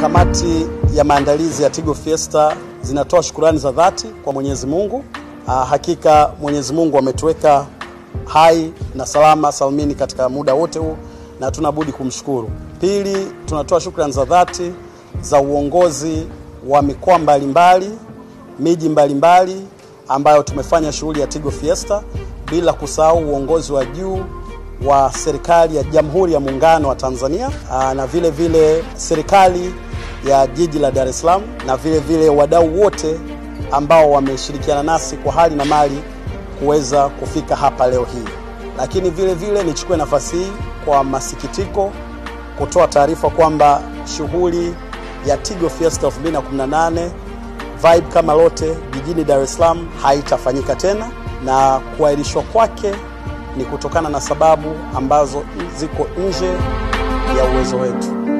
kamati ya maandalizi ya Tigo Fiesta zinatoa shukurani za dhati kwa Mwenyezi Mungu. Ah, hakika Mwenyezi Mungu ametuweka hai na salama salmini katika muda wote huu na tunabudi kumshukuru. Pili, tunatoa shukrani za dhati za uongozi wa mikoa mbalimbali, miji mbalimbali ambayo tumefanya shughuli ya Tigo Fiesta, bila kusahau uongozi wa juu wa serikali ya Jamhuri ya Muungano wa Tanzania aa, na vile vile serikali ya jiji la Dar es Salaam na vile vile wadau wote ambao wameshirikiana nasi kwa hali na mali kuweza kufika hapa leo hii. Lakini vile vile nichukue nafasi hii kwa masikitiko kutoa taarifa kwamba shughuli ya Tigo Fiesta 2018 vibe kama lote jijini Dar es Salaam haitafanyika tena, na kuahirishwa kwake ni kutokana na sababu ambazo ziko nje ya uwezo wetu.